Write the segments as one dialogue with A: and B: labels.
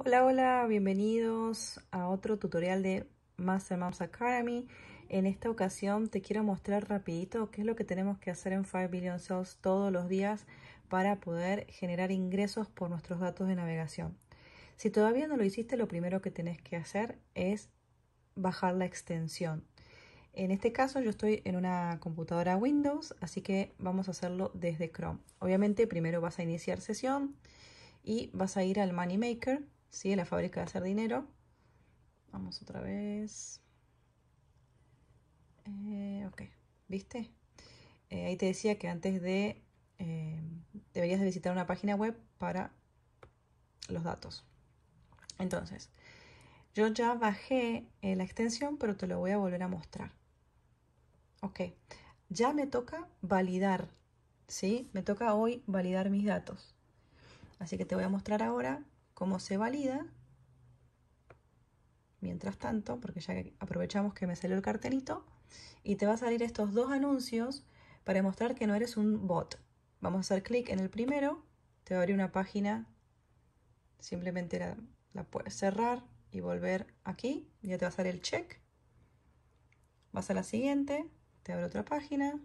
A: Hola, hola, bienvenidos a otro tutorial de Master Academy. En esta ocasión te quiero mostrar rapidito qué es lo que tenemos que hacer en 5 Billion Cells todos los días para poder generar ingresos por nuestros datos de navegación. Si todavía no lo hiciste, lo primero que tenés que hacer es bajar la extensión. En este caso yo estoy en una computadora Windows, así que vamos a hacerlo desde Chrome. Obviamente primero vas a iniciar sesión y vas a ir al Money Maker ¿sí? La fábrica de hacer dinero. Vamos otra vez. Eh, ok, ¿viste? Eh, ahí te decía que antes de... Eh, deberías de visitar una página web para los datos. Entonces, yo ya bajé la extensión, pero te lo voy a volver a mostrar. Ok, ya me toca validar, ¿sí? Me toca hoy validar mis datos. Así que te voy a mostrar ahora cómo se valida. Mientras tanto, porque ya aprovechamos que me salió el cartelito, y te va a salir estos dos anuncios para demostrar que no eres un bot. Vamos a hacer clic en el primero, te va a abrir una página, simplemente la, la puedes cerrar y volver aquí, ya te va a salir el check. Vas a la siguiente, te abre otra página,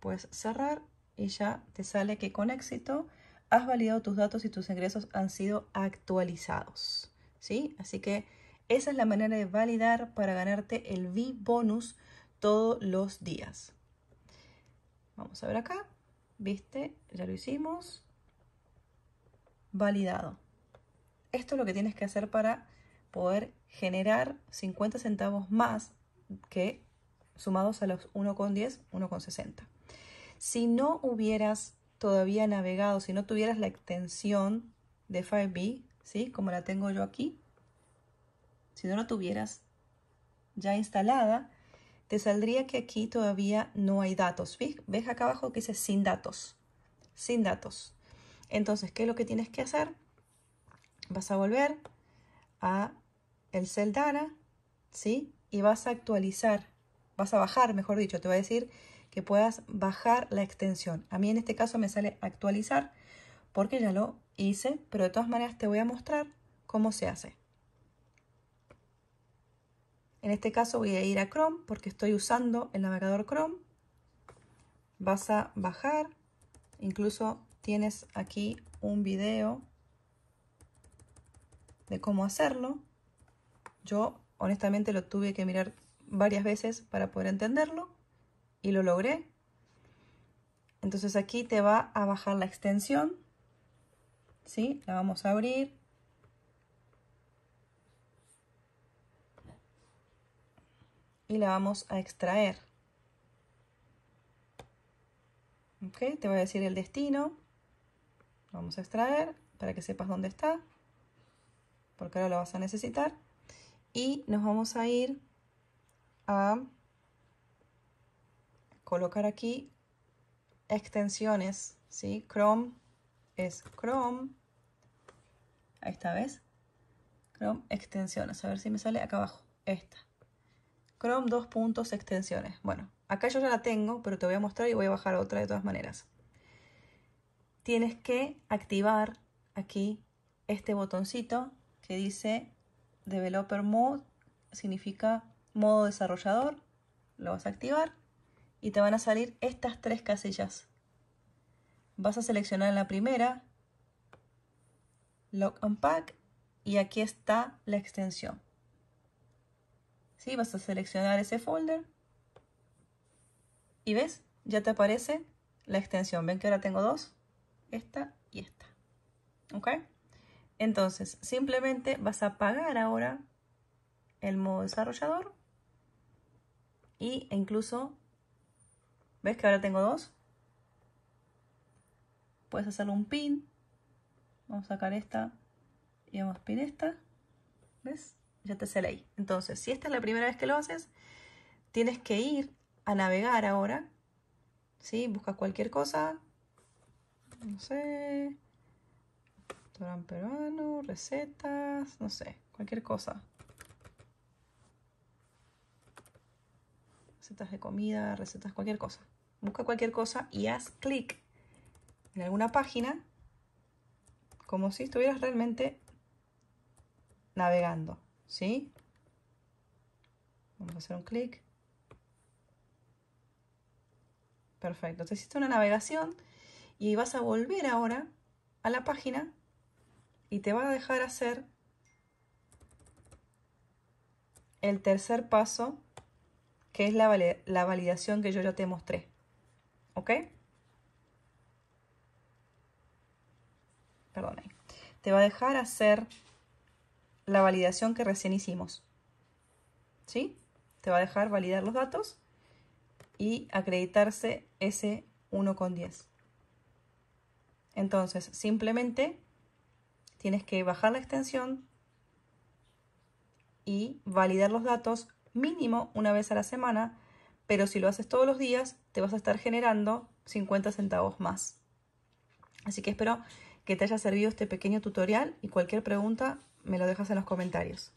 A: puedes cerrar y ya te sale que con éxito has validado tus datos y tus ingresos han sido actualizados. ¿Sí? Así que esa es la manera de validar para ganarte el V-Bonus todos los días. Vamos a ver acá. ¿Viste? Ya lo hicimos. Validado. Esto es lo que tienes que hacer para poder generar 50 centavos más que sumados a los 1,10, 1,60. Si no hubieras todavía navegado, si no tuvieras la extensión de 5B, ¿sí? Como la tengo yo aquí, si no la tuvieras ya instalada, te saldría que aquí todavía no hay datos. ¿Ves acá abajo que dice sin datos? Sin datos. Entonces, ¿qué es lo que tienes que hacer? Vas a volver a el Cell Data, ¿sí? Y vas a actualizar, vas a bajar, mejor dicho, te va a decir que puedas bajar la extensión. A mí en este caso me sale actualizar porque ya lo hice, pero de todas maneras te voy a mostrar cómo se hace. En este caso voy a ir a Chrome porque estoy usando el navegador Chrome. Vas a bajar, incluso tienes aquí un video de cómo hacerlo. Yo honestamente lo tuve que mirar varias veces para poder entenderlo y lo logré. Entonces aquí te va a bajar la extensión. ¿Sí? La vamos a abrir. Y la vamos a extraer. ¿Ok? Te voy a decir el destino. Vamos a extraer para que sepas dónde está. Porque ahora lo vas a necesitar. Y nos vamos a ir a colocar aquí extensiones, ¿sí? Chrome es Chrome. Ahí está, ¿ves? Chrome extensiones. A ver si me sale acá abajo. Esta. Chrome dos puntos extensiones. Bueno, acá yo ya la tengo, pero te voy a mostrar y voy a bajar otra de todas maneras. Tienes que activar aquí este botoncito que dice Developer Mode. Significa modo desarrollador. Lo vas a activar y te van a salir estas tres casillas. Vas a seleccionar la primera, Lock Unpack, y aquí está la extensión. ¿Sí? Vas a seleccionar ese folder y ves, ya te aparece la extensión. Ven que ahora tengo dos, esta y esta. ¿Ok? Entonces, simplemente vas a apagar ahora el modo desarrollador y incluso ¿Ves que ahora tengo dos? Puedes hacerle un pin. Vamos a sacar esta y vamos a pin esta. ¿Ves? Ya te sale ahí. Entonces, si esta es la primera vez que lo haces, tienes que ir a navegar ahora. ¿Sí? Busca cualquier cosa. No sé. Restaurante peruano, recetas, no sé, cualquier cosa. Recetas de comida, recetas, cualquier cosa. Busca cualquier cosa y haz clic en alguna página como si estuvieras realmente navegando, ¿sí? Vamos a hacer un clic. Perfecto. Entonces hiciste una navegación y vas a volver ahora a la página y te va a dejar hacer el tercer paso, que es la, la validación que yo ya te mostré. ¿Ok? Perdón. Te va a dejar hacer la validación que recién hicimos. ¿Sí? Te va a dejar validar los datos y acreditarse ese 1,10. Entonces, simplemente tienes que bajar la extensión y validar los datos mínimo una vez a la semana, pero si lo haces todos los días, te vas a estar generando 50 centavos más. Así que espero que te haya servido este pequeño tutorial y cualquier pregunta me lo dejas en los comentarios.